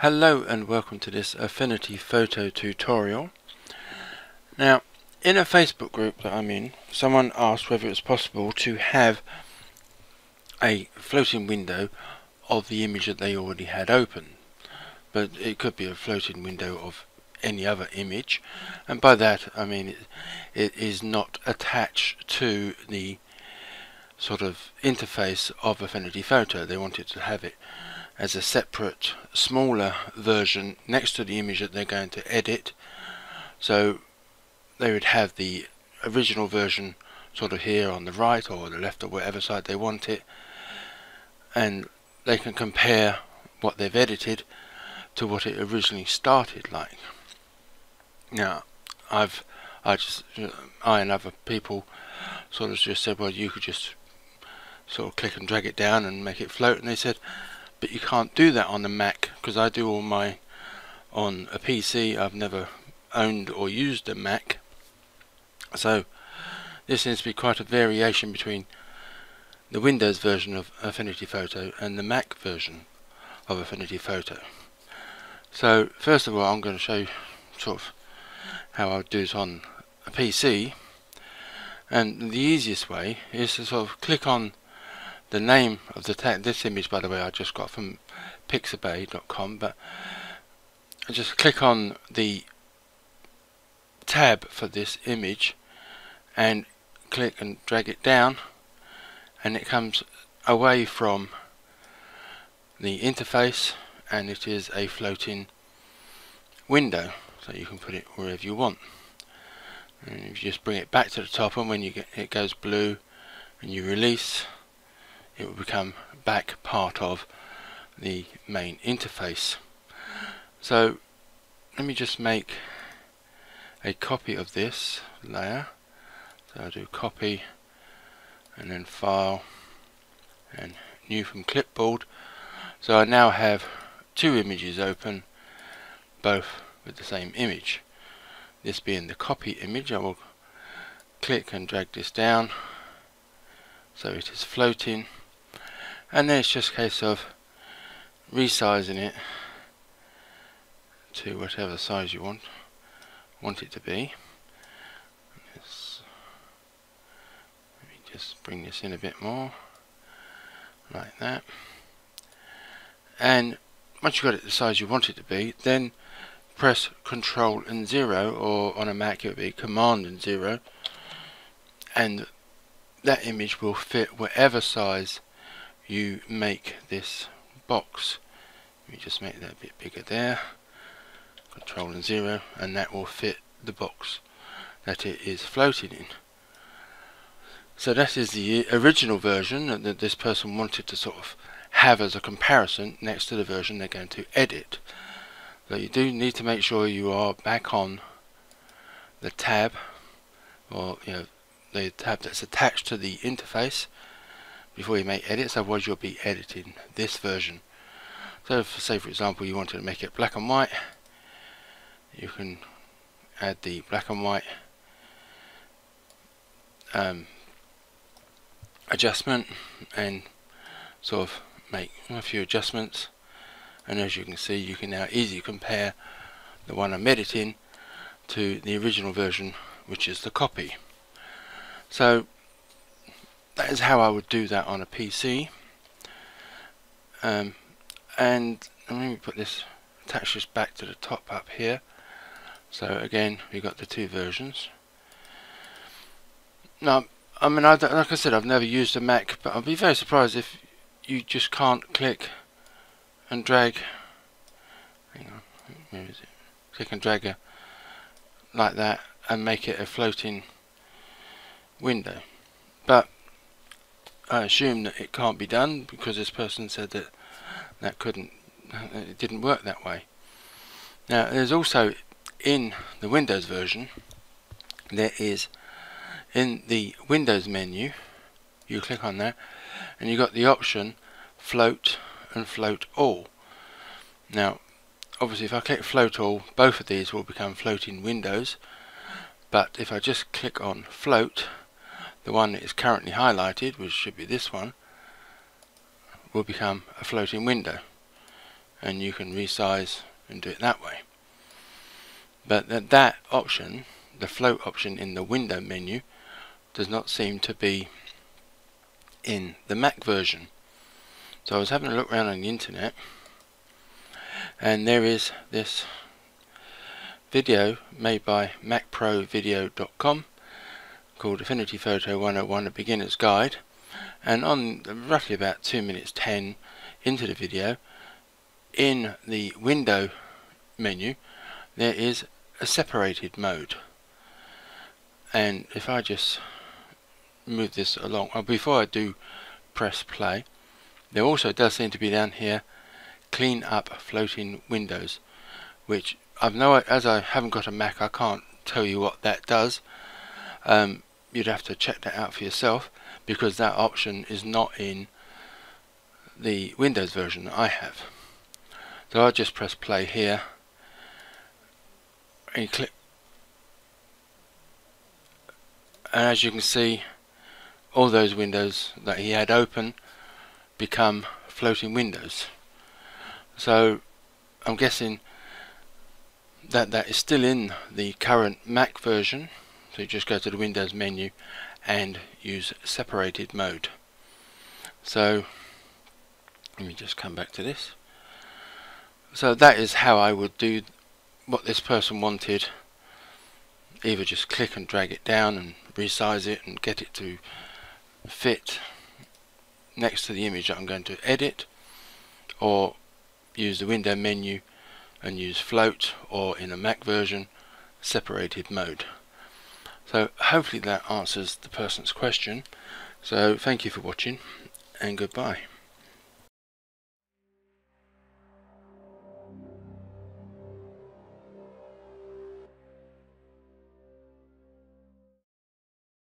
Hello and welcome to this Affinity Photo tutorial. Now, in a Facebook group that I'm in, someone asked whether it's possible to have a floating window of the image that they already had open. But it could be a floating window of any other image, and by that I mean it, it is not attached to the sort of interface of Affinity Photo. They wanted to have it as a separate smaller version next to the image that they're going to edit. So they would have the original version sort of here on the right or the left or whatever side they want it. And they can compare what they've edited to what it originally started like. Now I've I just I and other people sort of just said well you could just sort of click and drag it down and make it float. And they said but you can't do that on the Mac because I do all my on a PC I've never owned or used a Mac. So this seems to be quite a variation between the Windows version of Affinity Photo and the Mac version of Affinity Photo. So first of all I'm going to show you sort of how I would do it on a PC and the easiest way is to sort of click on the name of the this image by the way I just got from pixabay.com but I just click on the tab for this image and click and drag it down and it comes away from the interface and it is a floating window so you can put it wherever you want. And if you just bring it back to the top and when you get it goes blue and you release it will become back part of the main interface. So let me just make a copy of this layer. So I'll do copy and then file and new from clipboard. So I now have two images open both with the same image. This being the copy image I will click and drag this down so it is floating and then it's just a case of resizing it to whatever size you want want it to be. Let's, let me just bring this in a bit more like that. And once you've got it the size you want it to be then press control and zero or on a Mac it would be command and zero and that image will fit whatever size you make this box. Let me just make that a bit bigger there. Control and zero and that will fit the box that it is floating in. So that is the original version that this person wanted to sort of have as a comparison next to the version they're going to edit. So you do need to make sure you are back on the tab or you know the tab that's attached to the interface before you make edits otherwise you'll be editing this version. So say for example you wanted to make it black and white you can add the black and white um, adjustment and sort of make a few adjustments. And as you can see you can now easily compare the one I'm editing to the original version which is the copy. So that is how I would do that on a PC um, and let me put this attach this back to the top up here. So again we've got the two versions. Now I mean I like I said I've never used a Mac but I'd be very surprised if you just can't click and drag. Hang on where is it? Click and drag a, like that and make it a floating window. But I assume that it can't be done because this person said that that couldn't it didn't work that way. Now there's also in the Windows version there is in the Windows menu you click on that and you got the option float and float all. Now obviously if I click float all both of these will become floating windows but if I just click on float the one that is currently highlighted, which should be this one, will become a floating window. and you can resize and do it that way. But that, that option the float option in the window menu does not seem to be in the Mac version. So I was having a look around on the internet and there is this video made by macprovideo.com called Affinity Photo 101 A Beginner's Guide. And on roughly about 2 minutes 10 into the video in the window menu there is a separated mode. And if I just move this along well, before I do press play there also does seem to be down here clean up floating windows which I've no as I haven't got a Mac I can't tell you what that does. Um, you'd have to check that out for yourself because that option is not in the Windows version that I have. So I'll just press play here and click. And as you can see all those windows that he had open become floating windows. So I'm guessing that that is still in the current Mac version so you just go to the Windows menu and use separated mode. So let me just come back to this. So that is how I would do what this person wanted. Either just click and drag it down and resize it and get it to fit next to the image that I'm going to edit or use the window menu and use float or in a Mac version separated mode. So hopefully that answers the person's question. So thank you for watching and goodbye.